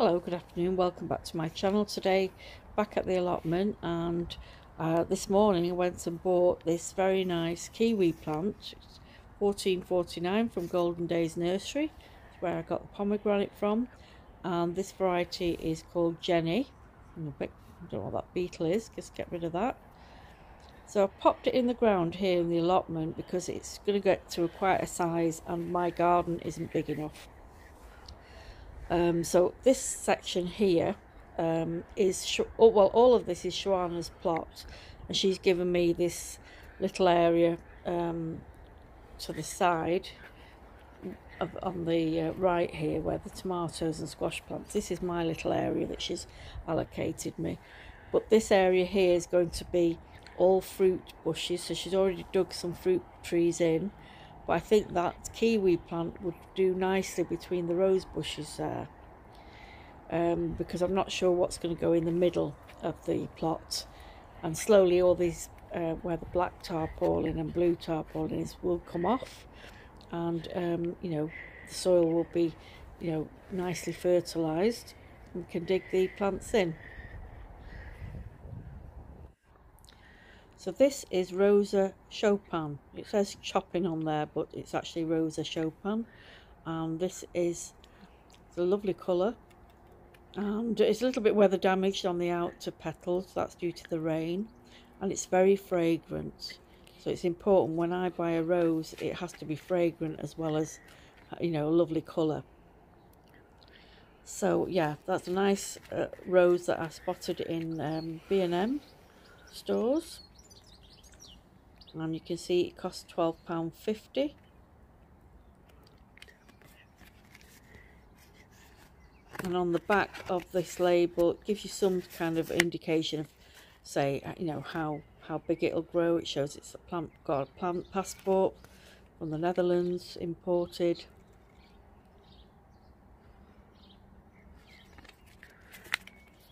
Hello, good afternoon, welcome back to my channel today. Back at the allotment and uh, this morning I went and bought this very nice kiwi plant. It's 14.49 from Golden Days Nursery. It's where I got the pomegranate from. And this variety is called Jenny. I don't know what that beetle is, just get rid of that. So I popped it in the ground here in the allotment because it's going to get to a quite a size and my garden isn't big enough. Um, so this section here um, is, oh, well, all of this is Shawanna's plot, and she's given me this little area um, to the side of, on the uh, right here where the tomatoes and squash plants. This is my little area that she's allocated me. But this area here is going to be all fruit bushes, so she's already dug some fruit trees in but I think that kiwi plant would do nicely between the rose bushes there um, because I'm not sure what's going to go in the middle of the plot. And slowly all these uh, where the black tarpaulin and blue tarpaulin is will come off. And um, you know the soil will be you know nicely fertilized we can dig the plants in So this is Rosa Chopin. It says chopping on there, but it's actually Rosa Chopin. And this is a lovely colour. And it's a little bit weather damaged on the outer petals. That's due to the rain. And it's very fragrant. So it's important when I buy a rose, it has to be fragrant as well as, you know, a lovely colour. So yeah, that's a nice uh, rose that I spotted in um, B&M stores and you can see it costs £12.50 and on the back of this label it gives you some kind of indication of say uh, you know how how big it'll grow. It shows it's a plant got a plant passport from the Netherlands imported.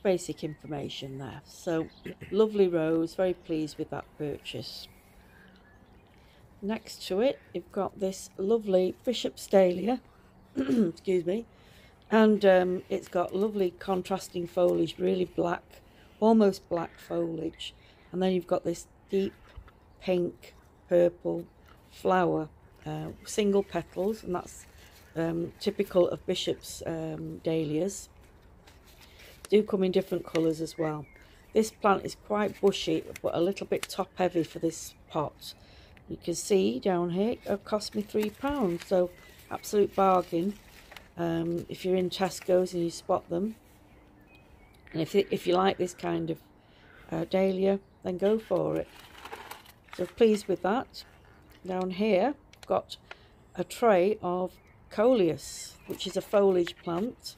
Basic information there. So lovely rose very pleased with that purchase next to it you've got this lovely bishop's dahlia excuse me. And um, it's got lovely contrasting foliage really black almost black foliage. And then you've got this deep pink purple flower uh, single petals. And that's um, typical of bishop's um, dahlias. Do come in different colours as well. This plant is quite bushy but a little bit top heavy for this pot you can see down here it cost me three pounds so absolute bargain. Um, if you're in Tesco's and you spot them. And if, if you like this kind of uh, dahlia then go for it. So pleased with that. Down here I've got a tray of coleus which is a foliage plant.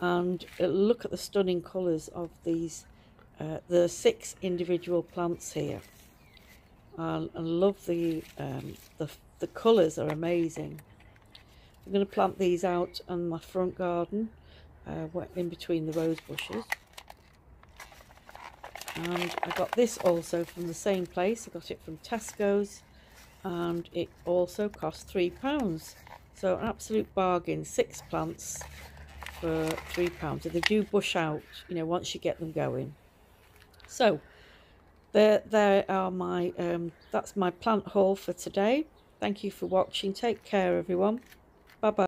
And uh, look at the stunning colours of these uh, the six individual plants here I, love the, um, the, the colours are amazing. I'm going to plant these out on my front garden, uh, in between the rose bushes. And I got this also from the same place. I got it from Tesco's and it also cost £3. So an absolute bargain, six plants for £3. And they do bush out, you know, once you get them going. So there there are my um, that's my plant haul for today. Thank you for watching. Take care everyone. Bye bye